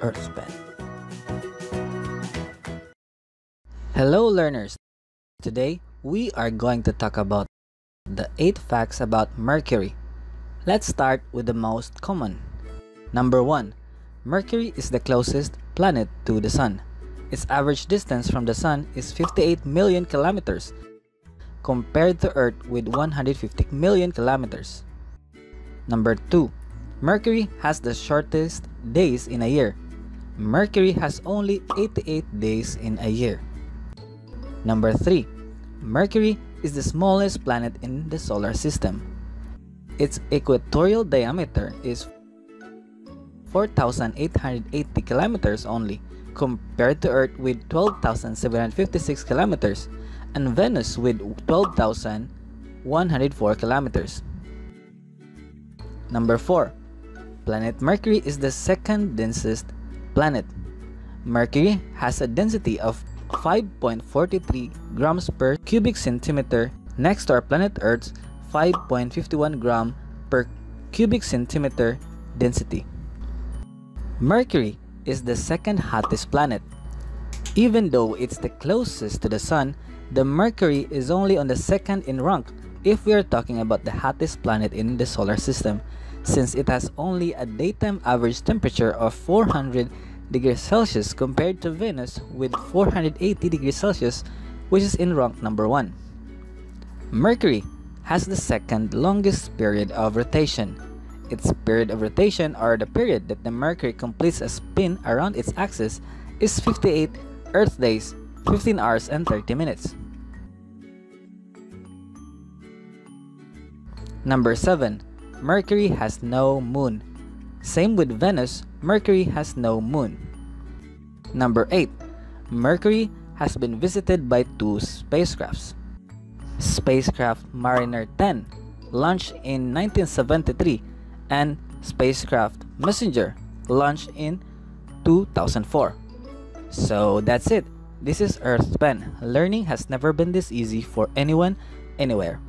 EarthPen. Hello learners! Today we are going to talk about the 8 facts about Mercury. Let's start with the most common. Number 1. Mercury is the closest planet to the Sun. Its average distance from the Sun is 58 million kilometers compared to Earth with 150 million kilometers. Number 2. Mercury has the shortest days in a year. Mercury has only 88 days in a year. Number 3. Mercury is the smallest planet in the solar system. Its equatorial diameter is 4,880 kilometers only, compared to Earth with 12,756 kilometers and Venus with 12,104 kilometers. Number 4. Planet Mercury is the second densest planet. Mercury has a density of 5.43 grams per cubic centimeter next to our planet Earth's 5.51 gram per cubic centimeter density. Mercury is the second hottest planet. Even though it's the closest to the Sun, the Mercury is only on the second in rank if we are talking about the hottest planet in the solar system, since it has only a daytime average temperature of 400 degrees Celsius compared to Venus with 480 degrees Celsius, which is in rank number 1. Mercury has the second longest period of rotation. Its period of rotation, or the period that the Mercury completes a spin around its axis, is 58 Earth days, 15 hours and 30 minutes. Number 7. Mercury has no moon. Same with Venus, Mercury has no moon. Number 8. Mercury has been visited by two spacecrafts. Spacecraft Mariner 10, launched in 1973, and spacecraft Messenger, launched in 2004. So that's it. This is EarthPen. Learning has never been this easy for anyone, anywhere.